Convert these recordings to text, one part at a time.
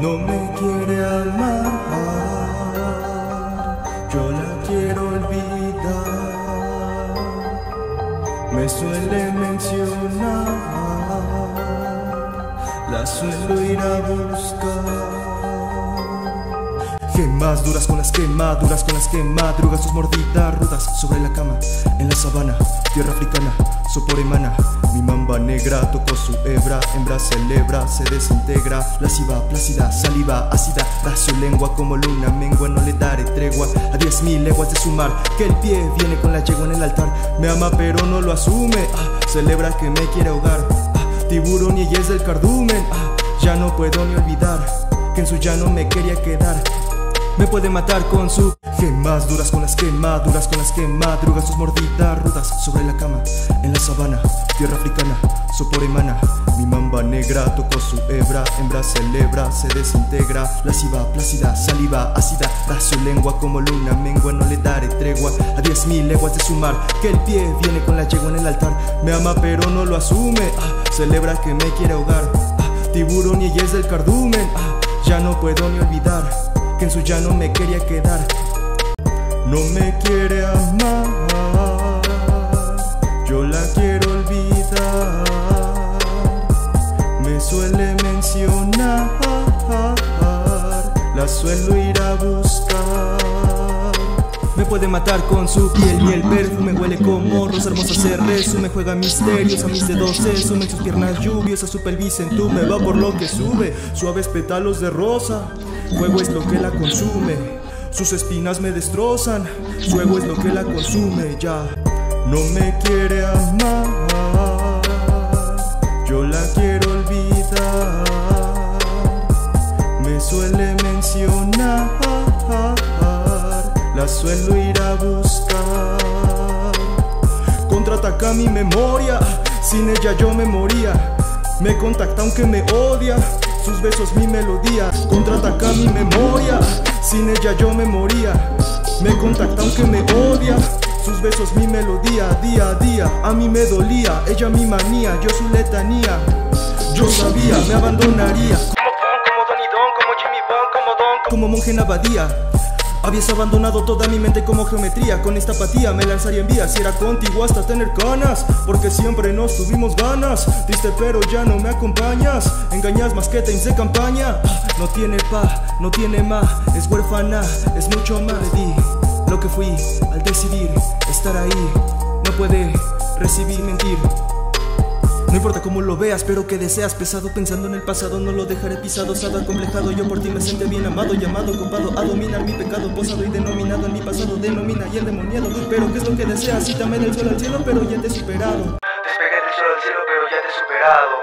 No me quiere amar, yo la quiero olvidar. Me suele mencionar, la suelo ir a buscar. Gemas duras con las quemaduras, con las que madrugas sus mordidas rudas sobre la cama, en la sabana, tierra africana, sopor emana. Mi mamba negra tocó su hebra, hembra celebra, se desintegra, lasciva, plácida, saliva, ácida, da su lengua como luna mengua, no le daré tregua a diez mil leguas de su mar, que el pie viene con la yegua en el altar, me ama pero no lo asume, ah, celebra que me quiere ahogar, ah, tiburón y ella es del cardumen, ah, ya no puedo ni olvidar que en su llano me quería quedar. Me puede matar con su gemas duras con las quemaduras con las que madrugas sus mordidas rudas sobre la cama en la sabana tierra africana sopor emana mi mamba negra tocó su hebra hembra celebra se desintegra lasciva plácida saliva ácida da su lengua como luna mengua no le daré tregua a diez mil leguas de su mar que el pie viene con la yegua en el altar me ama pero no lo asume ah, celebra que me quiere ahogar ah, tiburón y es del cardumen ah, ya no puedo ni olvidar que en su llano me quería quedar. No me quiere amar, yo la quiero olvidar. Me suele mencionar, la suelo ir a buscar. Me puede matar con su piel y el perfume huele como rosa hermosa se resume Juega misterios a mis dedos se sumen sus piernas lluvias a su pelvis me va por lo que sube Suaves pétalos de rosa Fuego es lo que la consume. Sus espinas me destrozan. Fuego es lo que la consume. Ya No me quiere amar. Yo la quiero olvidar. Me suele mencionar. La suelo ir a buscar. Contraataca mi memoria, sin ella yo me moría. Me contacta aunque me odia, sus besos mi melodía. Contraataca mi memoria, sin ella yo me moría. Me contacta aunque me odia. Sus besos mi melodía, día a día, a mí me dolía, ella mi manía, yo su letanía. Yo sabía, me abandonaría. Como como Donny Don, como Jimmy Bond, como Don, como monje en abadía. Habías abandonado toda mi mente como geometría. Con esta apatía me lanzaría en vía Si era contigo hasta tener canas Porque siempre nos tuvimos ganas. Triste pero ya no me acompañas. Engañas más que te de campaña. No tiene pa, no tiene ma. Es huérfana, es mucho más. Di lo que fui al decidir estar ahí. No puede recibir mentir importa cómo lo veas, pero que deseas pesado Pensando en el pasado, no lo dejaré pisado Sada complejado, yo por ti me siento bien amado Llamado, copado a dominar mi pecado Posado y denominado en mi pasado Denomina y el demoniado. Pero ¿qué es lo que deseas? Cítame del suelo al cielo, pero ya te he superado. Despegué del suelo al cielo, pero ya te he superado.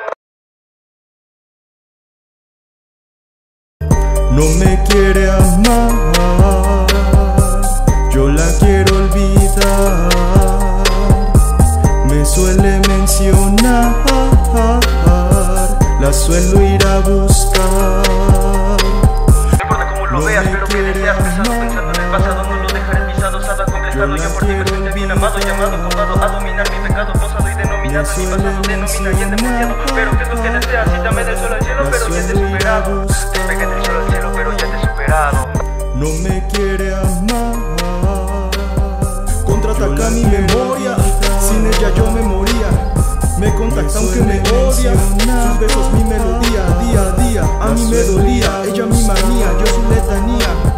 No me quiere amar Yo la quiero olvidar. Me suele suelo ir a buscar. No importa cómo lo veas, pero que deseas pesado Pensando en el pasado, no lo dejaré pisado Sada complejado, yo por ti me siento bien amado Llamado, copado a dominar mi pecado Posado y denominado en mi pasado Denomina y el demoniado Pero ¿qué es lo que deseas? Cítame del suelo al cielo, pero ya te he superado Despegué del suelo al cielo, pero ya te he superado No me quiere Aunque me odia. Sus besos mi melodía Día a día. A mí me dolía Ella mi manía, yo su letanía.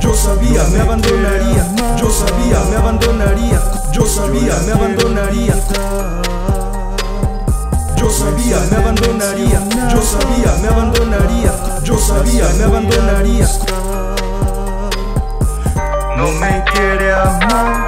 Yo sabía, me abandonaría. Yo sabía, me abandonaría. Yo sabía, me abandonaría. Yo sabía, me abandonaría. Yo sabía, me abandonaría. Yo sabía, me abandonaría. No me quiere amar